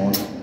Simón.